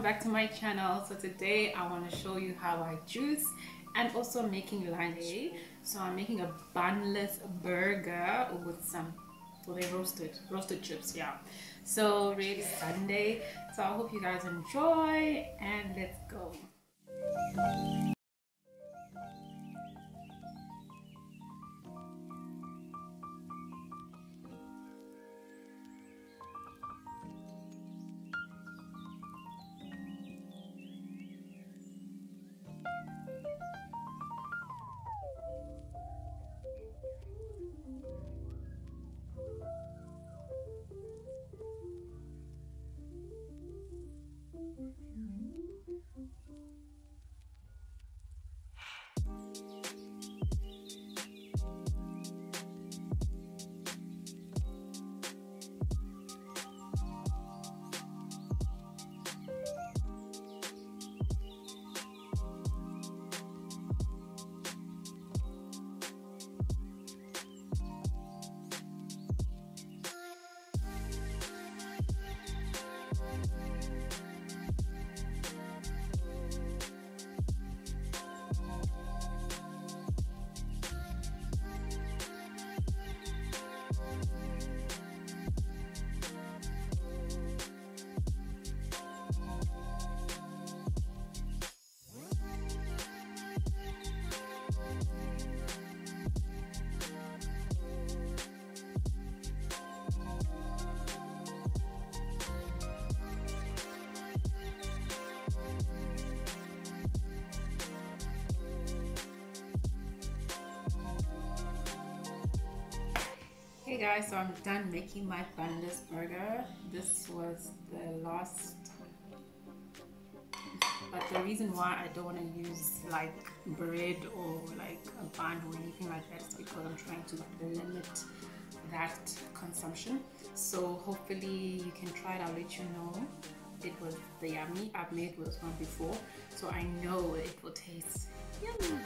welcome back to my channel. So today i want to show you how i juice and also making lunch. So i'm making a bunless burger with some well they roasted roasted chips yeah. So really sunday. So i hope you guys enjoy and let's go Hey guys, so I'm done making my bunless burger. This was the last, but the reason why I don't want to use like bread or like a bun or anything like that is because I'm trying to limit that consumption. So hopefully you can try it. I'll let you know. It was the yummy. I've made this one before, so I know it will taste yummy.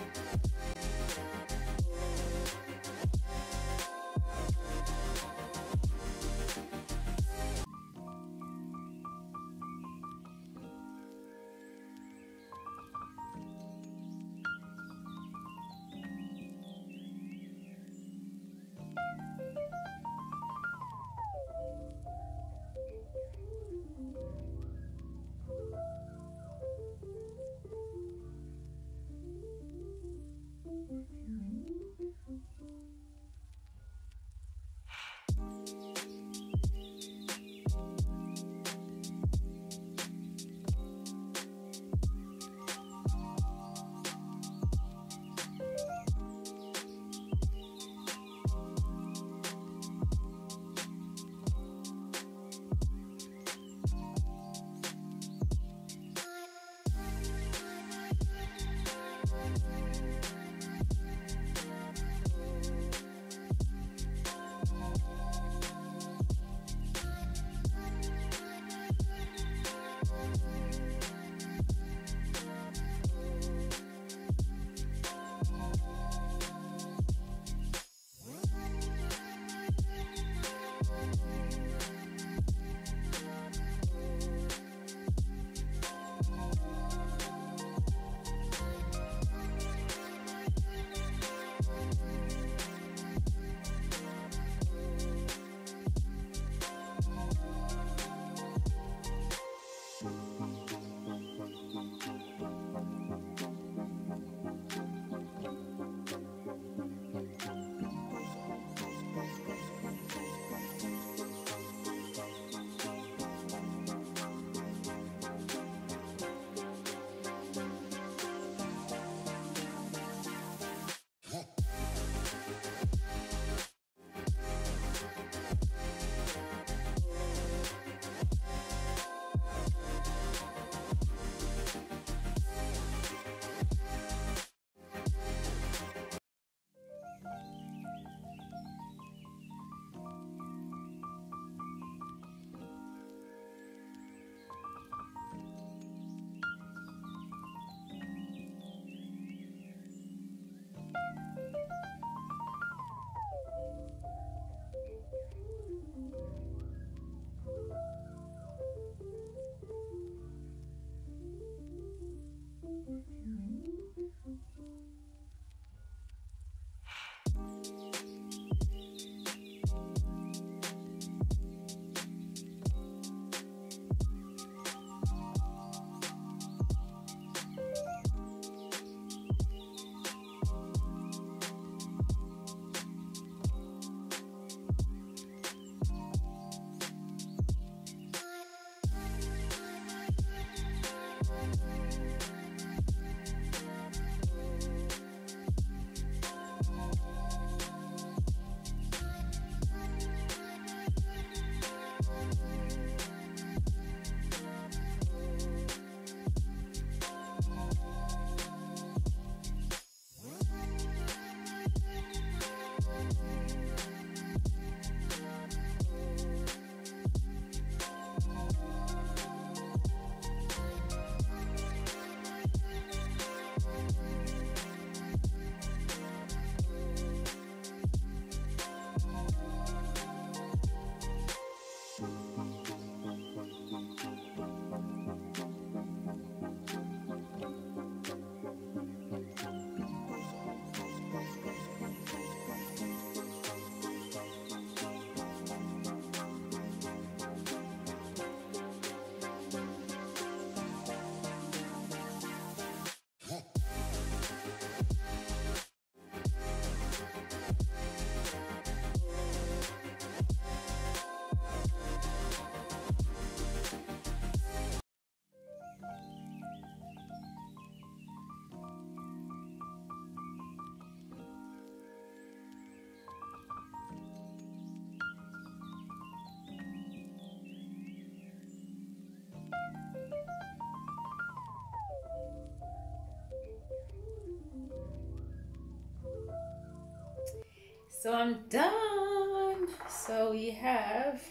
So I'm done. So we have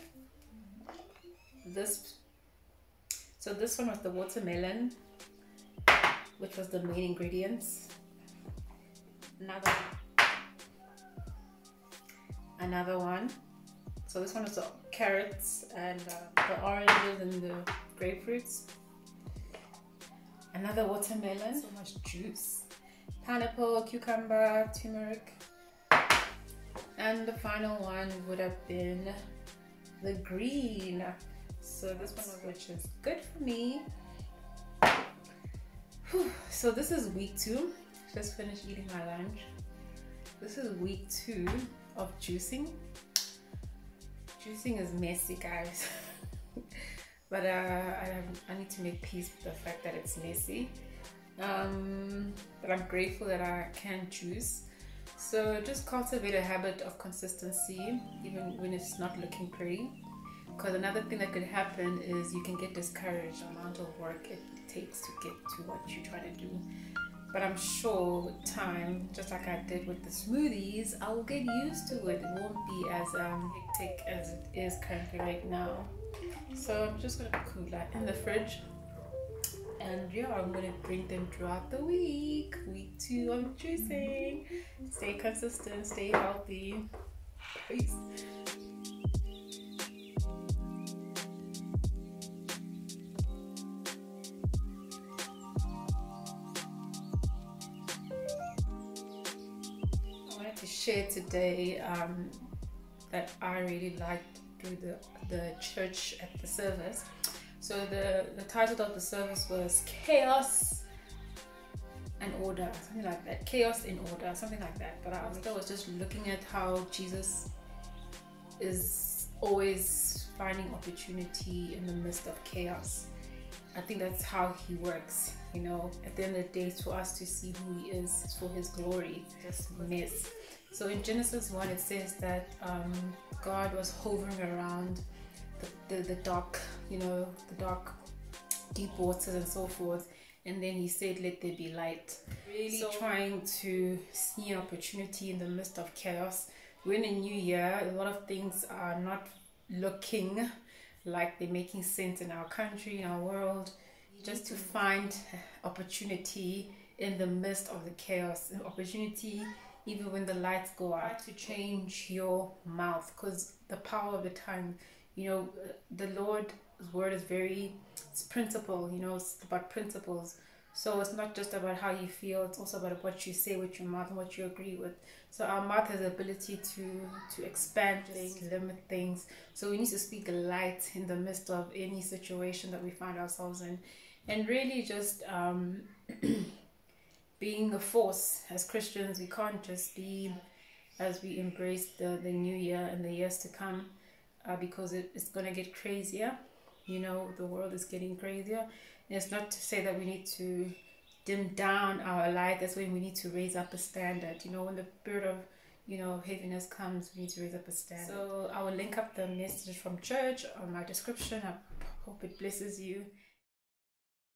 this. So this one was the watermelon, which was the main ingredients. Another, another one. So this one is the carrots and uh, the oranges and the grapefruits. Another watermelon. So much juice. Pineapple, cucumber, turmeric. And the final one would have been the green. So this one which is good for me. Whew. So this is week two. Just finished eating my lunch. This is week two of juicing. Juicing is messy, guys. but uh, I, I need to make peace with the fact that it's messy. Um, but I'm grateful that I can juice. So just cultivate a habit of consistency, even when it's not looking pretty. Because another thing that could happen is you can get discouraged the amount of work it takes to get to what you try to do. But I'm sure with time, just like I did with the smoothies, I will get used to it. It won't be as um, hectic as it is currently right now. So I'm just gonna cool that in the fridge. And yeah, I'm gonna bring them throughout the week. Week two i'm juicing. Stay consistent, stay healthy. Peace. I wanted to share today um, that I really liked through the, the church at the service. So the, the title of the service was Chaos and Order, something like that. Chaos in Order, something like that. But I was, was just looking at how Jesus is always finding opportunity in the midst of chaos. I think that's how he works. You know, at the end of the day, it's for us to see who he is, for his glory. Just miss. So in Genesis 1, it says that um, God was hovering around the, the, dark, you know, the dark, deep waters and so forth. And then he said, Let there be light. Really so, trying to see an opportunity in the midst of chaos. We're in a new year, a lot of things are not looking like they're making sense in our country, in our world. Just to find opportunity in the midst of the chaos, opportunity even when the lights go out to change your mouth because the power of the tongue you know the lord's word is very it's principle you know it's about principles. So it's not just about how you feel it's also about what you say with your mouth and what you agree with. So our mouth has the ability to to expand things limit things. So we need to speak light in the midst of any situation that we find ourselves in. And really just um being a force. As Christians. We can't just be as we embrace the, the new year and the years to come uh, because it, it's going to get crazier. You know, the world is getting crazier. And it's not to say that we need to dim down our light. That's when we need to raise up a standard. You know, when the spirit of you know, heaviness comes, we need to raise up a standard. So I will link up the message from church on my description. I hope it blesses you.